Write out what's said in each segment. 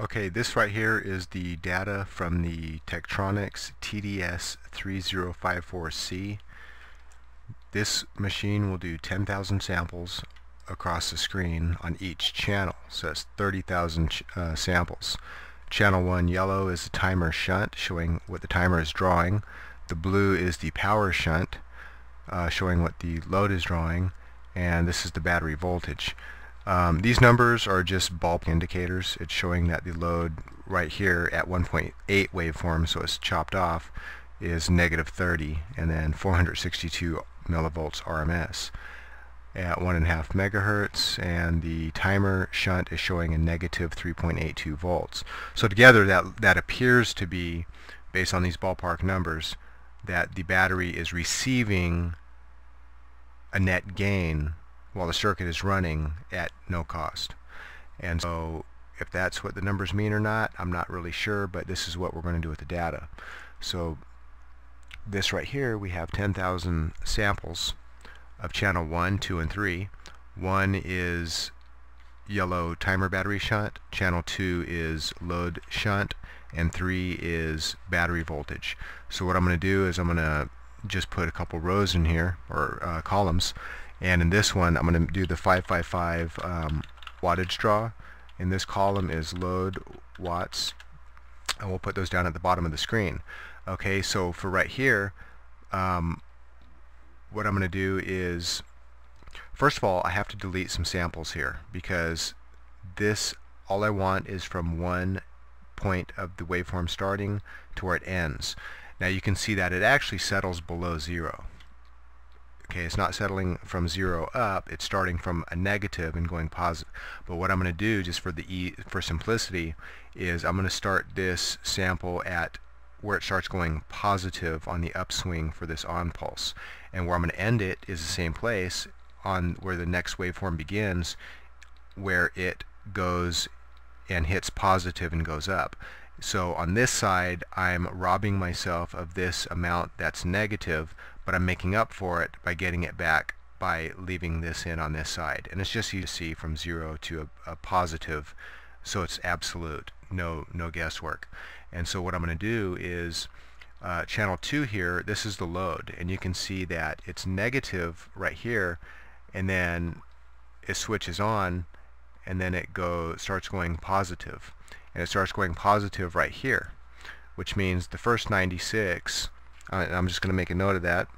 Okay, this right here is the data from the Tektronix TDS3054C. This machine will do 10,000 samples across the screen on each channel, so that's 30,000 uh, samples. Channel 1 yellow is the timer shunt, showing what the timer is drawing. The blue is the power shunt, uh, showing what the load is drawing, and this is the battery voltage. Um, these numbers are just bulb indicators. It's showing that the load right here at 1.8 waveform, so it's chopped off, is negative 30, and then 462 millivolts RMS at 1.5 megahertz, and the timer shunt is showing a negative 3.82 volts. So together that, that appears to be, based on these ballpark numbers, that the battery is receiving a net gain while the circuit is running at no cost. And so if that's what the numbers mean or not, I'm not really sure, but this is what we're going to do with the data. So this right here, we have 10,000 samples of channel 1, 2, and 3. 1 is yellow timer battery shunt, channel 2 is load shunt, and 3 is battery voltage. So what I'm going to do is I'm going to just put a couple rows in here, or uh, columns, and in this one I'm going to do the 555 um, wattage draw. In this column is load watts and we'll put those down at the bottom of the screen. Okay so for right here um, what I'm going to do is first of all I have to delete some samples here because this all I want is from one point of the waveform starting to where it ends. Now you can see that it actually settles below zero Okay, it's not settling from zero up, it's starting from a negative and going positive. But what I'm going to do, just for the e for simplicity, is I'm going to start this sample at where it starts going positive on the upswing for this on pulse. And where I'm going to end it is the same place on where the next waveform begins, where it goes and hits positive and goes up. So on this side, I'm robbing myself of this amount that's negative, but I'm making up for it by getting it back by leaving this in on this side. And it's just you see from zero to a, a positive, so it's absolute, no, no guesswork. And so what I'm going to do is uh, channel 2 here, this is the load, and you can see that it's negative right here, and then it switches on, and then it go starts going positive and it starts going positive right here which means the first 96 I'm just going to make a note of that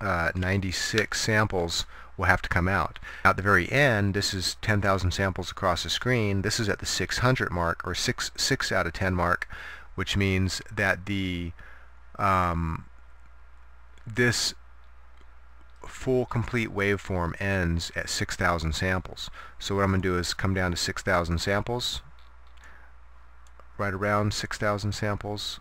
uh, 96 samples will have to come out. At the very end, this is 10,000 samples across the screen. This is at the 600 mark, or 6, 6 out of 10 mark, which means that the um, this full complete waveform ends at 6,000 samples. So what I'm going to do is come down to 6,000 samples, right around 6,000 samples.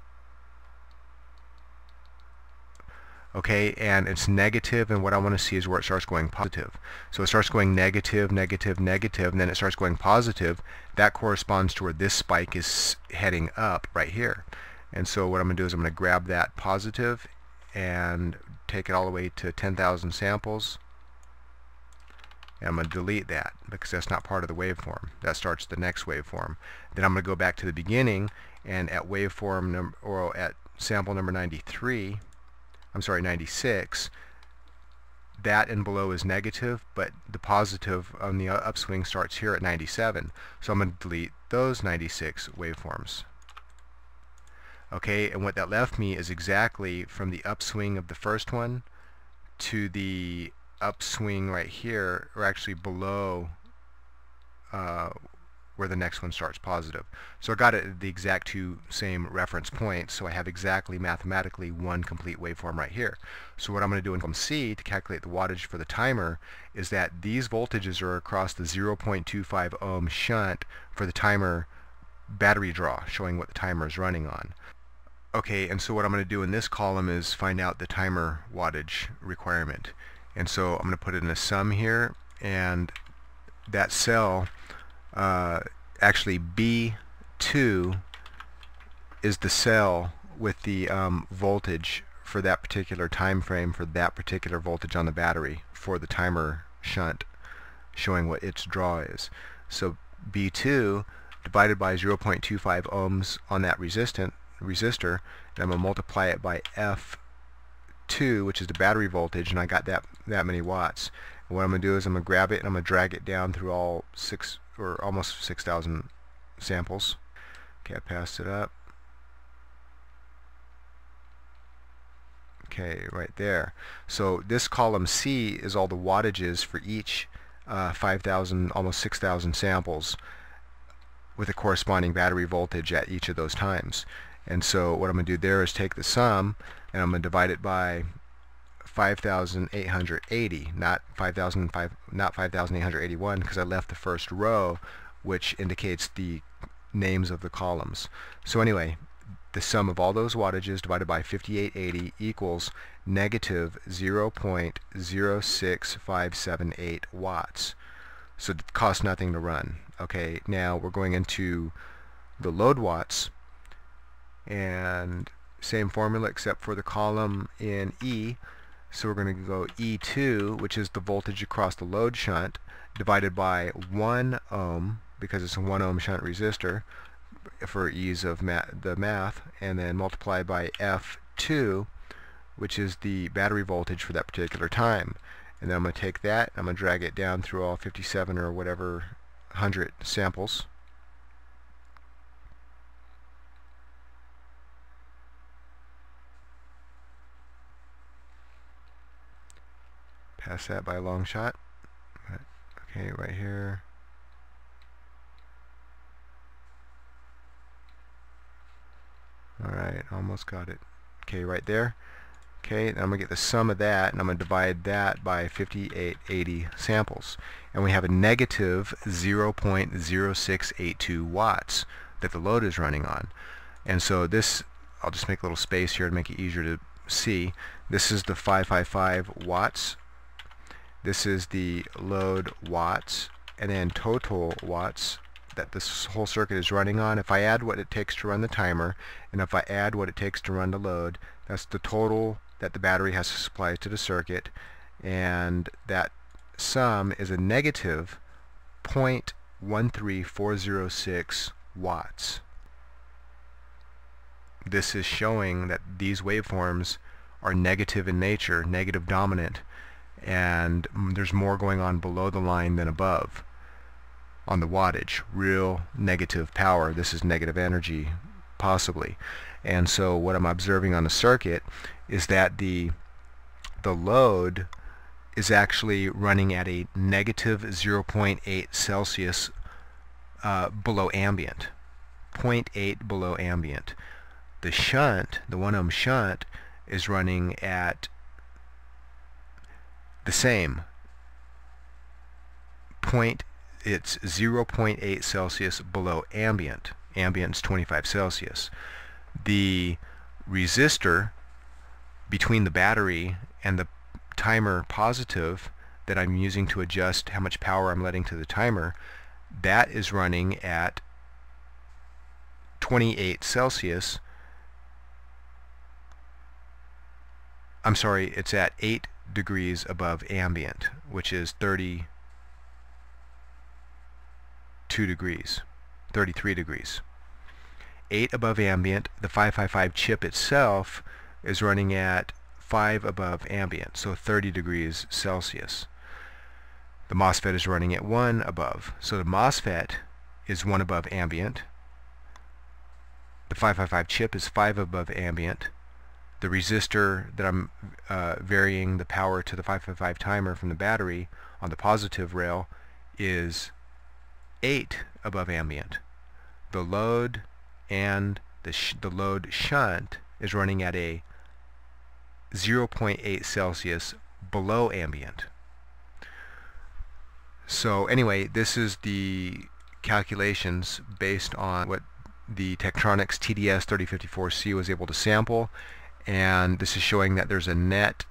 Okay, and it's negative, and what I want to see is where it starts going positive. So it starts going negative, negative, negative, and then it starts going positive. That corresponds to where this spike is heading up right here. And so what I'm going to do is I'm going to grab that positive and take it all the way to 10,000 samples. And I'm going to delete that because that's not part of the waveform. That starts the next waveform. Then I'm going to go back to the beginning and at waveform number or at sample number 93, I'm sorry, 96, that and below is negative, but the positive on the upswing starts here at 97. So I'm going to delete those 96 waveforms. Okay, and what that left me is exactly from the upswing of the first one to the upswing right here, or actually below uh, where the next one starts positive. So I got it at the exact two same reference points, so I have exactly mathematically one complete waveform right here. So what I'm going to do in column C to calculate the wattage for the timer is that these voltages are across the 0.25 ohm shunt for the timer battery draw, showing what the timer is running on. Okay, and so what I'm going to do in this column is find out the timer wattage requirement. And so I'm going to put it in a sum here, and that cell, uh, actually B2 is the cell with the um, voltage for that particular time frame for that particular voltage on the battery for the timer shunt showing what its draw is. So B2 divided by 0.25 ohms on that resistant resistor, and I'm going to multiply it by F2, which is the battery voltage, and I got that, that many watts. What I'm going to do is I'm going to grab it and I'm going to drag it down through all six, or almost 6,000 samples. Okay, I passed it up. Okay, right there. So this column C is all the wattages for each uh, 5,000, almost 6,000 samples with a corresponding battery voltage at each of those times. And so what I'm going to do there is take the sum and I'm going to divide it by 5,880, not 5,000, not 5,881 because I left the first row which indicates the names of the columns. So anyway, the sum of all those wattages divided by 5880 equals negative 0.06578 watts. So it costs nothing to run. Okay, now we're going into the load watts and same formula except for the column in E. So we're going to go E2, which is the voltage across the load shunt, divided by 1 ohm, because it's a 1 ohm shunt resistor, for ease of ma the math, and then multiply by F2, which is the battery voltage for that particular time. And then I'm going to take that, I'm going to drag it down through all 57 or whatever 100 samples. Pass that by a long shot. Okay, right here. Alright, almost got it. Okay, right there. Okay, I'm going to get the sum of that, and I'm going to divide that by 5880 samples. And we have a negative 0.0682 watts that the load is running on. And so this, I'll just make a little space here to make it easier to see. This is the 555 watts. This is the load watts. And then total watts that this whole circuit is running on. If I add what it takes to run the timer, and if I add what it takes to run the load, that's the total that the battery has to supply to the circuit, and that sum is a negative 0.13406 watts. This is showing that these waveforms are negative in nature, negative dominant, and there's more going on below the line than above on the wattage, real negative power. This is negative energy, possibly. And so what I'm observing on the circuit is that the the load is actually running at a negative 0.8 Celsius uh, below ambient, 0.8 below ambient. The shunt, the 1 ohm shunt, is running at the same, point it's 0.8 Celsius below ambient. Ambient is 25 Celsius. The resistor between the battery and the timer positive that I'm using to adjust how much power I'm letting to the timer, that is running at 28 Celsius. I'm sorry, it's at 8 degrees above ambient, which is 32 degrees, 33 degrees. 8 above ambient, the 555 chip itself is running at 5 above ambient, so 30 degrees Celsius. The MOSFET is running at 1 above, so the MOSFET is 1 above ambient. The 555 chip is 5 above ambient. The resistor that I'm uh, varying the power to the 555 timer from the battery on the positive rail is 8 above ambient. The load and the, the load shunt is running at a 0.8 Celsius below ambient. So anyway, this is the calculations based on what the Tektronix TDS 3054C was able to sample and this is showing that there's a net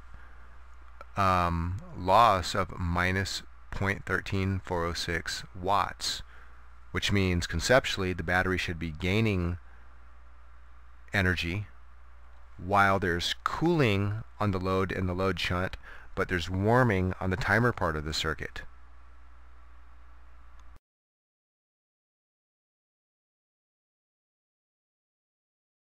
um, loss of minus 0.13406 watts, which means conceptually the battery should be gaining energy while there's cooling on the load and the load shunt, but there's warming on the timer part of the circuit.